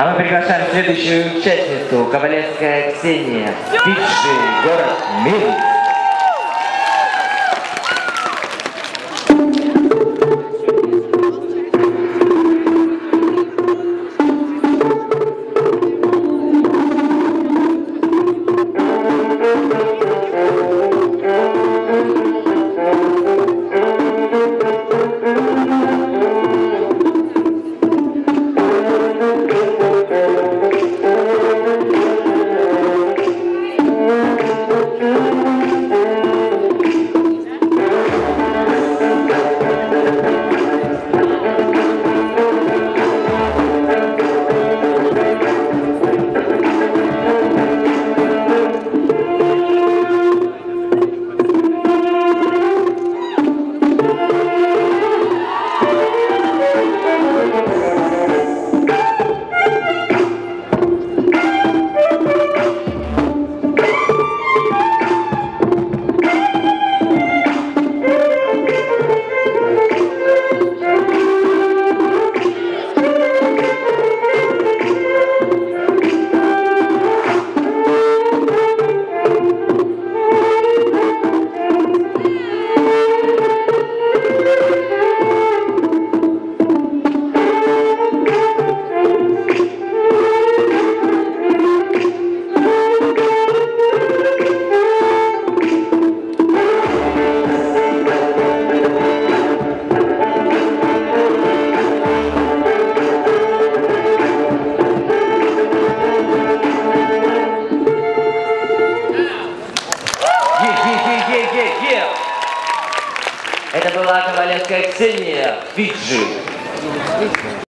А мы приглашаем следующую участницу, Ковалевская Ксения, Фиджи, город Минск. Е-е-е-е-е-е-е! Это была кавалерская Ксения Фиджи.